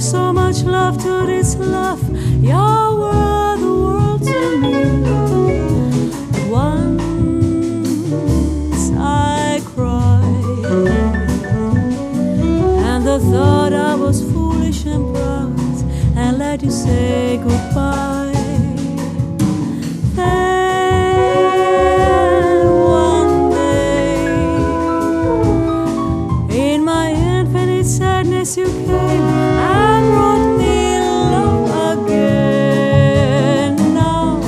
so much love to this love. You were the world you say goodbye. Then one day, in my infinite sadness, you came and brought me love again. Now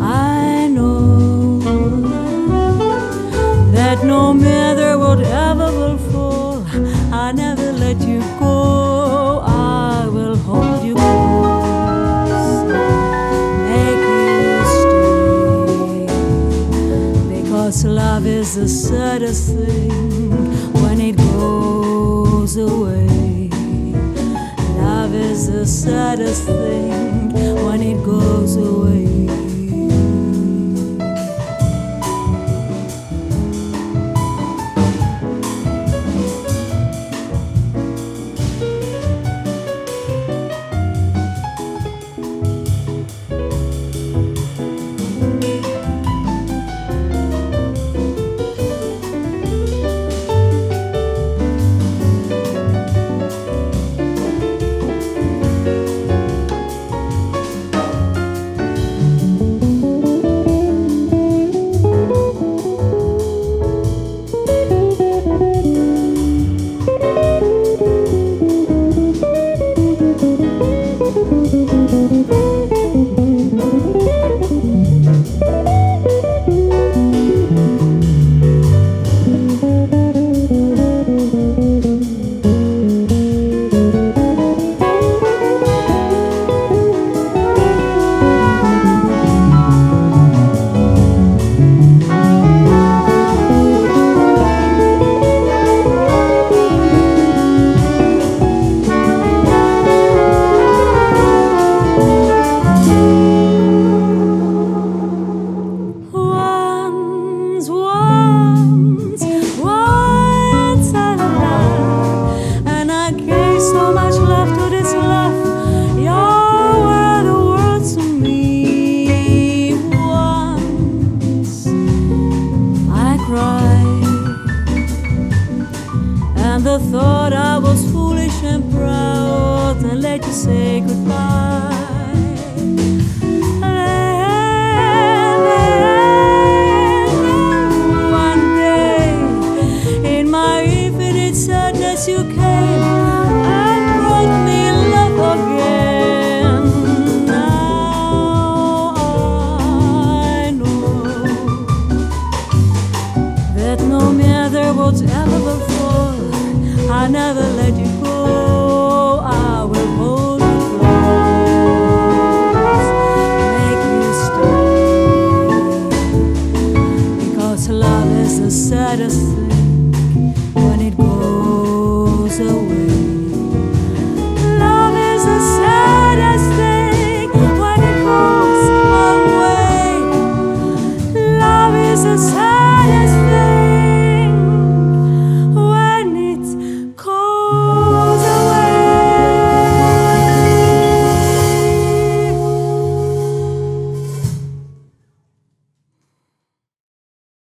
I know that no matter whatever will fall, I never let you go. Because love is the saddest thing when it goes away. Love is the saddest thing when it goes away. And the thought I was foolish and proud, and let you say goodbye. One day, in my infinite sadness, you came Because love is the saddest thing